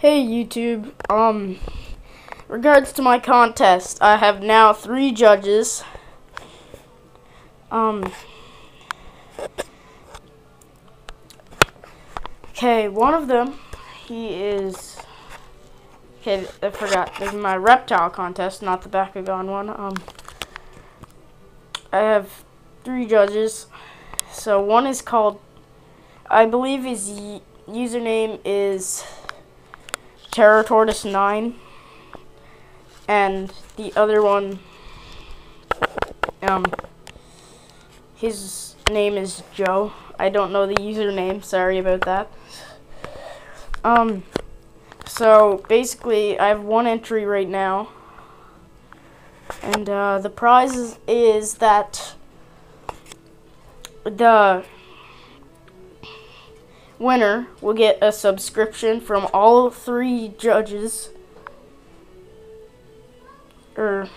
Hey YouTube, um, regards to my contest, I have now three judges. Um, okay, one of them, he is, okay, I forgot, there's my reptile contest, not the Bakugan one. Um, I have three judges. So one is called, I believe his username is Terror Tortoise 9 and the other one um his name is Joe. I don't know the username, sorry about that. Um so basically I have one entry right now and uh, the prize is, is that the winner will get a subscription from all three judges. Or,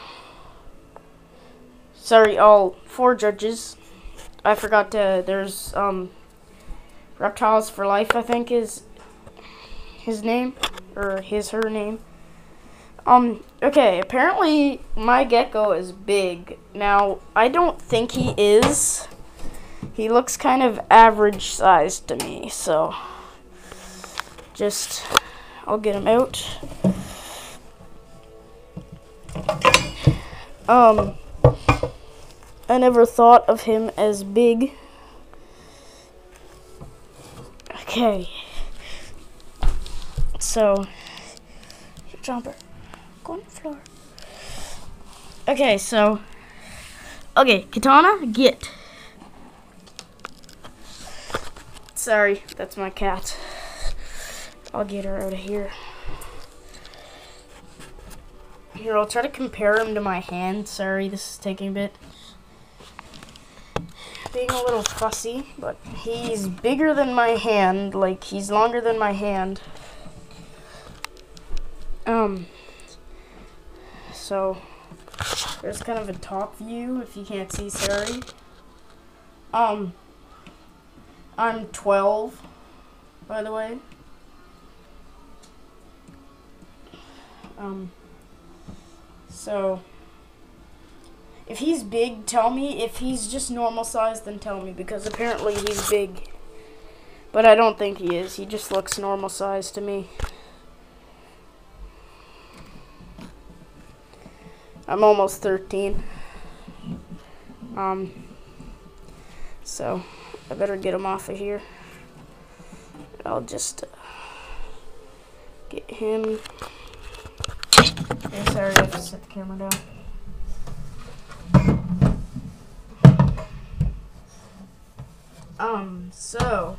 sorry, all four judges. I forgot to, there's, um, Reptiles for Life, I think is his name, or his, her name. Um, okay, apparently my gecko is big. Now, I don't think he is. He looks kind of average sized to me, so just I'll get him out. Um I never thought of him as big. Okay. So jumper. Go on the floor. Okay, so okay, Katana, get. Sorry, that's my cat. I'll get her out of here. Here, I'll try to compare him to my hand. Sorry, this is taking a bit. Being a little fussy, but he's bigger than my hand. Like, he's longer than my hand. Um, so, there's kind of a top view, if you can't see, sorry. Um, I'm 12, by the way. Um, so, if he's big, tell me. If he's just normal size, then tell me, because apparently he's big. But I don't think he is. He just looks normal size to me. I'm almost 13. Um, so... I better get him off of here. I'll just uh, get him. Sorry, I have to set the camera down. Um, so,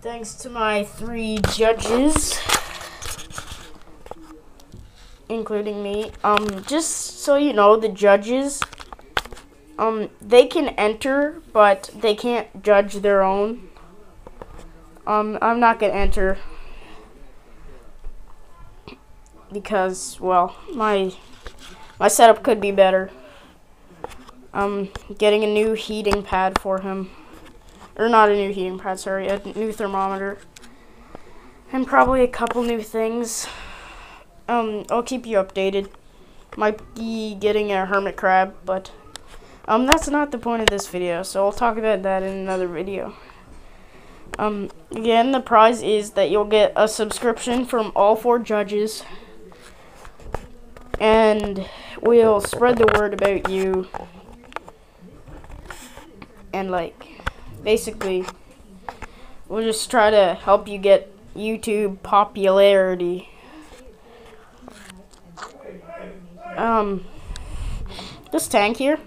thanks to my three judges, including me, um, just so you know, the judges um, they can enter, but they can't judge their own. Um, I'm not gonna enter because, well, my my setup could be better. I'm getting a new heating pad for him, or not a new heating pad, sorry, a new thermometer, and probably a couple new things. Um, I'll keep you updated. Might be getting a hermit crab, but um, that's not the point of this video, so I'll talk about that in another video. Um, again, the prize is that you'll get a subscription from all four judges, and we'll spread the word about you, and, like, basically, we'll just try to help you get YouTube popularity. Um, this tank here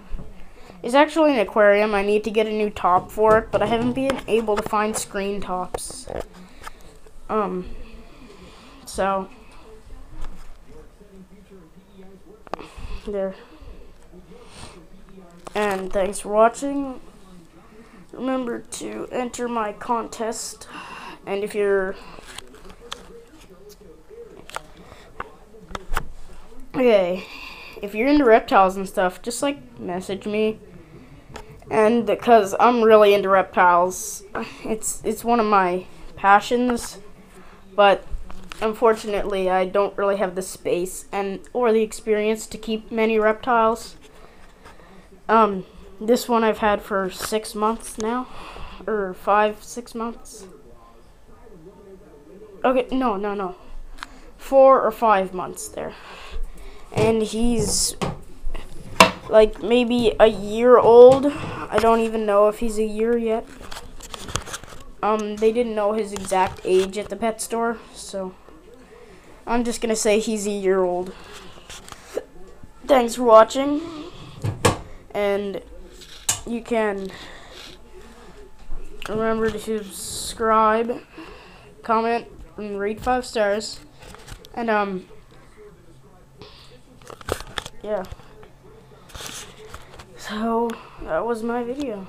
it's actually an aquarium. I need to get a new top for it, but I haven't been able to find screen tops. Um, so, there. And thanks for watching. Remember to enter my contest. And if you're... Okay, if you're into reptiles and stuff, just like message me and because I'm really into reptiles, it's it's one of my passions. but unfortunately, I don't really have the space and or the experience to keep many reptiles. Um, this one I've had for six months now, or five, six months. Okay, no, no, no, four or five months there, and he's like maybe a year old. I don't even know if he's a year yet. Um, they didn't know his exact age at the pet store, so I'm just gonna say he's a year old. Thanks for watching, and you can remember to subscribe, comment, and rate five stars, and um, yeah. So that was my video.